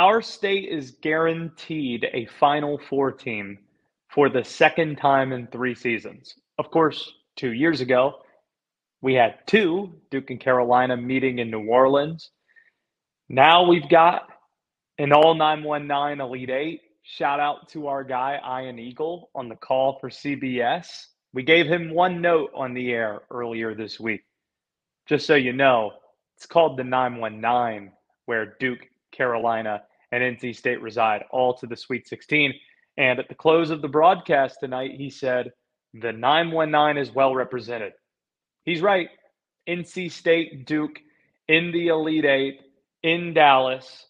our state is guaranteed a Final Four team for the second time in three seasons. Of course, two years ago, we had two, Duke and Carolina meeting in New Orleans. Now we've got an all 919 Elite Eight. Shout out to our guy, Ian Eagle, on the call for CBS. We gave him one note on the air earlier this week. Just so you know, it's called the 919, where Duke, Carolina, and NC State reside, all to the Sweet 16. And at the close of the broadcast tonight, he said, the 919 is well represented. He's right. NC State, Duke, in the Elite Eight, in Dallas.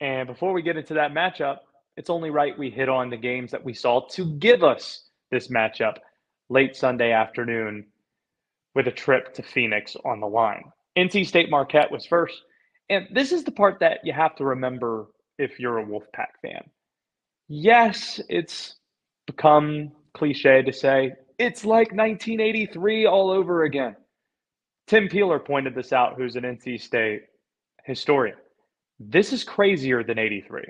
And before we get into that matchup, it's only right we hit on the games that we saw to give us this matchup late Sunday afternoon with a trip to Phoenix on the line. NC State Marquette was first. And this is the part that you have to remember if you're a Wolfpack fan. Yes, it's become cliche to say it's like 1983 all over again. Tim Peeler pointed this out, who's an NC State historian. This is crazier than 83.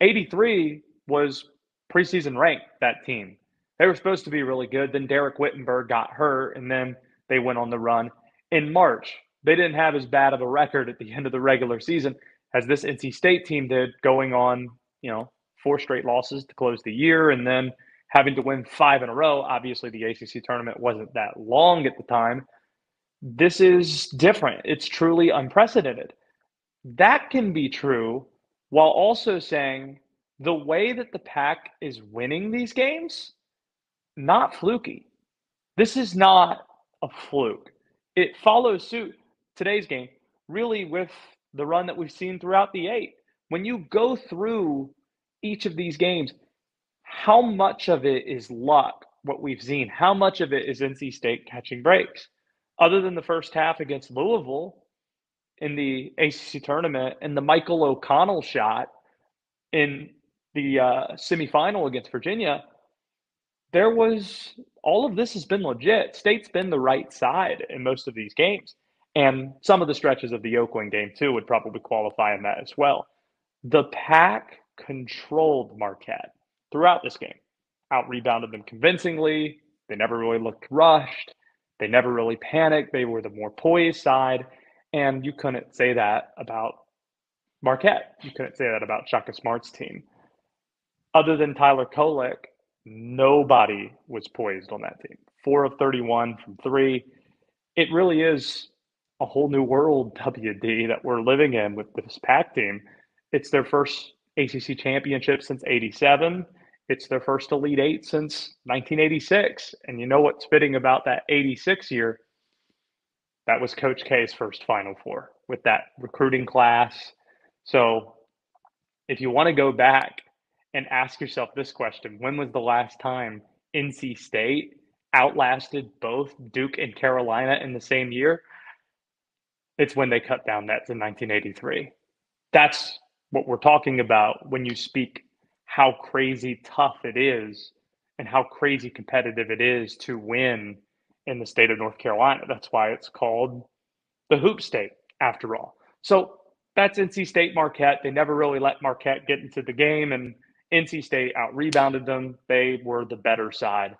83 was preseason ranked, that team. They were supposed to be really good. Then Dereck Whittenburg got hurt, and then they went on the run. In March, they didn't have as bad of a record at the end of the regular season as this NC State team did, going on, you know, four straight losses to close the year, and then having to win five in a row. Obviously, the ACC tournament wasn't that long at the time. This is different. It's truly unprecedented. That can be true while also saying the way that the pack is winning these games, not fluky. This is not a fluke. It follows suit today's game really with the run that we've seen throughout the eight. When you go through each of these games, how much of it is luck, what we've seen? How much of it is NC State catching breaks? Other than the first half against Louisville in the ACC tournament and the Michael O'Connell shot in the uh, semifinal against Virginia, there was all of this has been legit. State's been the right side in most of these games. And some of the stretches of the Oakland game, too, would probably qualify in that as well. The pack controlled Marquette throughout this game, out rebounded them convincingly. They never really looked rushed. They never really panicked. They were the more poised side. And you couldn't say that about Marquette. You couldn't say that about Shaka Smart's team. Other than Tyler Kolek, nobody was poised on that team. Four of 31 from three. It really is a whole new world, WD, that we're living in with this pack team. It's their first ACC championship since 87. It's their first Elite Eight since 1986. And you know what's fitting about that 86 year? That was Coach K's first Final Four with that recruiting class. So if you want to go back and ask yourself this question when was the last time NC State outlasted both Duke and Carolina in the same year? It's when they cut down nets in 1983. That's what we're talking about when you speak how crazy tough it is and how crazy competitive it is to win in the state of North Carolina. That's why it's called the hoop state after all. So that's NC State Marquette. They never really let Marquette get into the game, and NC State out rebounded them. They were the better side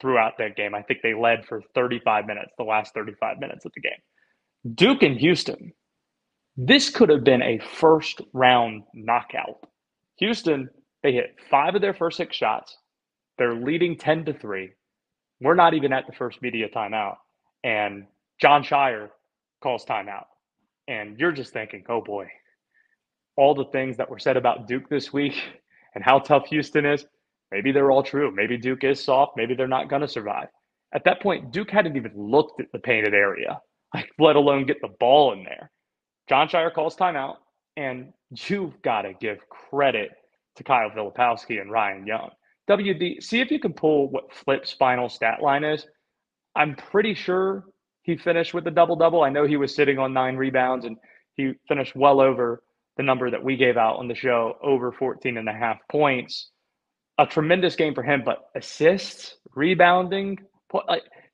throughout that game. I think they led for 35 minutes, the last 35 minutes of the game. Duke and Houston, this could have been a first round knockout. Houston, they hit five of their first six shots. They're leading 10 to 3. We're not even at the first media timeout. And Jon Scheyer calls timeout. And you're just thinking, oh boy, all the things that were said about Duke this week and how tough Houston is, maybe they're all true. Maybe Duke is soft. Maybe they're not going to survive. At that point, Duke hadn't even looked at the painted area, like let alone get the ball in there. Jon Scheyer calls timeout, and you've got to give credit to Kyle Filipowski and Ryan Young. WD, see if you can pull what Flip's final stat line is. I'm pretty sure he finished with a double double. I know he was sitting on nine rebounds and he finished well over the number that we gave out on the show, over 14 and a half points. A tremendous game for him, but assists, rebounding,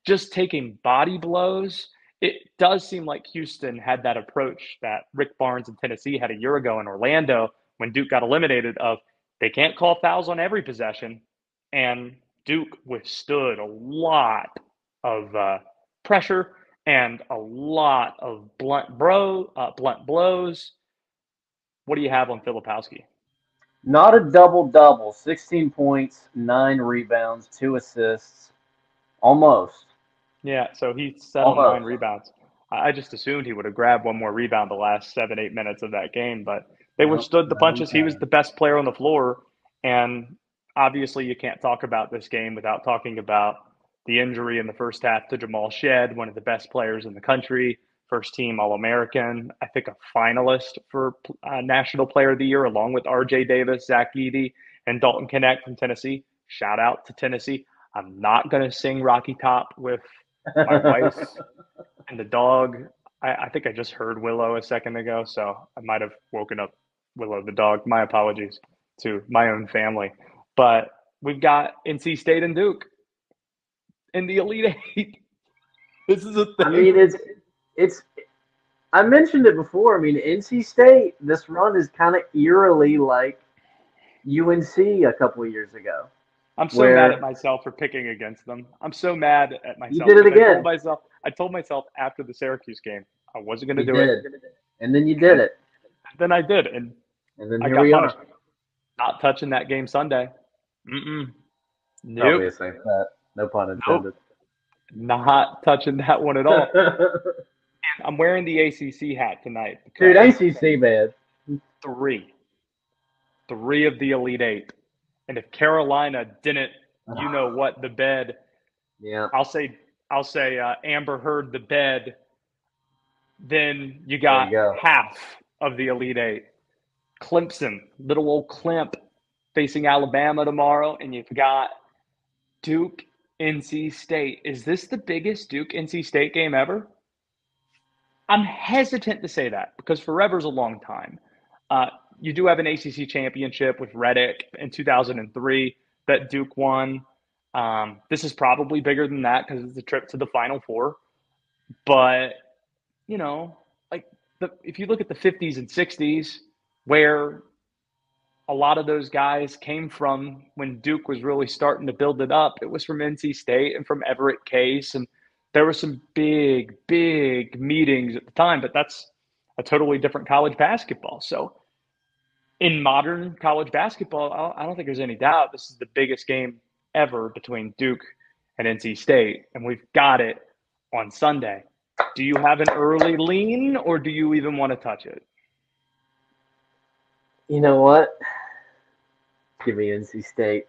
just taking body blows. It does seem like Houston had that approach that Rick Barnes in Tennessee had a year ago in Orlando when Duke got eliminated of they can't call fouls on every possession. And Duke withstood a lot of uh, pressure and a lot of blunt bro uh, blunt blows. What do you have on Filipowski? Not a double double, 16 points, nine rebounds, two assists. Almost. Yeah, so he settled nine rebounds. I just assumed he would have grabbed one more rebound the last seven, eight minutes of that game, but they withstood the punches. He was the best player on the floor. And obviously, you can't talk about this game without talking about the injury in the first half to Jamal Shead, one of the best players in the country first team All American, I think a finalist for uh, National Player of the Year, along with RJ Davis, Zach Edey, and Dalton Knecht from Tennessee. Shout out to Tennessee. I'm not going to sing Rocky Top with my wife and the dog. I, I, think I just heard Willow a second ago, so I might have woken up Willow the dog. My apologies to my own family. But we've got NC State and Duke in the Elite Eight. This is a thing. I mean, it's it's I mentioned it before. I mean, NC State, this run is kind of eerily like UNC a couple of years ago. I'm so mad at myself for picking against them. I'm so mad at myself. You did it again. I told myself, I told myself after the Syracuse game I wasn't going to do did. it, and then you did it. And then I did, and and then here I got we punished. are. Not touching that game Sunday. Mm-mm. Nope. Obviously, no pun intended. Nope. Not touching that one at all. I'm wearing the ACC hat tonight. Dude, ACC, man. Three. Three of the Elite Eight. And if Carolina didn't, you know what, the bed. Yeah. I'll say, I'll say uh, Amber Heard the bed. Then you got you go. half of the Elite Eight. Clemson, little old Clemp facing Alabama tomorrow. And you've got Duke, NC State. Is this the biggest Duke NC State game ever? I'm hesitant to say that because forever is a long time. Uh, you do have an ACC championship with Redick in 2003 that Duke won. Um, this is probably bigger than that because it's a trip to the Final Four. But you know, like the, if you look at the 50s and 60s, where a lot of those guys came from when Duke was really starting to build it up, it was from NC State and from Everett Case and there were some big, big meetings at the time, but that's a totally different college basketball. So, in modern college basketball, I don't think there's any doubt this is the biggest game ever between Duke and NC State, and we've got it on Sunday. Do you have an early lean, or do you even want to touch it? You know what? Give me NC State.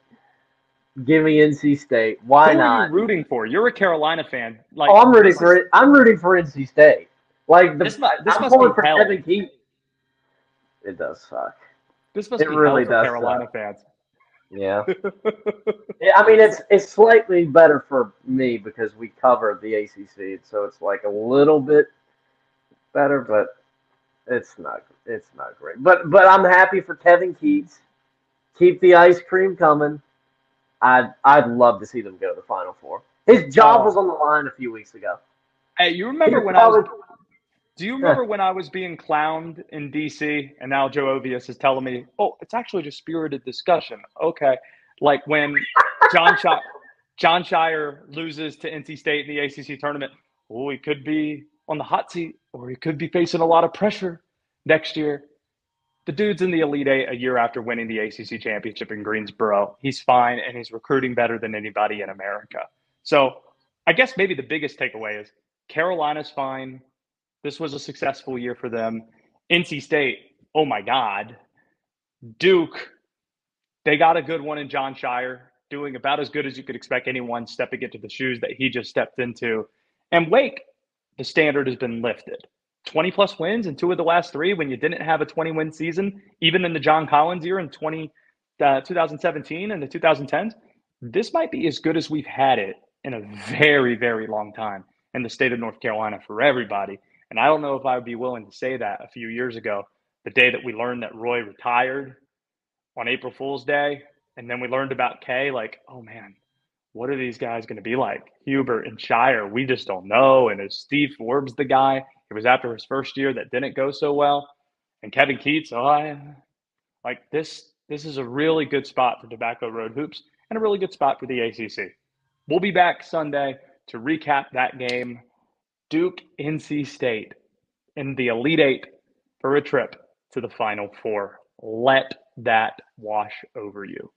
Give me NC State. Why Who not? Are you rooting for? You're a Carolina fan. Like, oh, I'm rooting for it. I'm rooting for NC State. Like the, this, must, this I'm must pulling for hell. Kevin Keatts. It does suck. This must it be really does Carolina suck. fans. Yeah. I mean, it's it's slightly better for me because we cover the ACC, so it's like a little bit better, but it's not it's not great. But but I'm happy for Kevin Keatts. Keep the ice cream coming. I'd I'd love to see them go to the Final Four. His job oh. was on the line a few weeks ago. Hey, you remember when I was? Do you remember when I was being clowned in DC, and now Joe Ovies is telling me, "Oh, it's actually just spirited discussion." Okay, like when John, Jon Scheyer loses to NC State in the ACC tournament. Oh, he could be on the hot seat, or he could be facing a lot of pressure next year the dude's in the Elite Eight a year after winning the ACC championship in Greensboro. He's fine and he's recruiting better than anybody in America. So I guess maybe the biggest takeaway is Carolina's fine. This was a successful year for them. NC State, oh my God. Duke, they got a good one in Jon Scheyer, doing about as good as you could expect anyone stepping into the shoes that he just stepped into. And Wake, the standard has been lifted. 20 plus wins in two of the last three when you didn't have a 20 win season, even in the John Collins year in 20, uh, 2017 and the 2010s. This might be as good as we've had it in a very, very long time in the state of North Carolina for everybody. And I don't know if I would be willing to say that a few years ago, the day that we learned that Roy retired on April Fool's Day. And then we learned about K, like, oh man, what are these guys going to be like? Hubert and Scheyer, we just don't know. And is Steve Forbes the guy? It was after his first year that didn't go so well. And Kevin Keatts, oh, I, Like this, this is a really good spot for Tobacco Road Hoops and a really good spot for the ACC. We'll be back Sunday to recap that game. Duke NC State in the Elite Eight for a trip to the Final Four. Let that wash over you.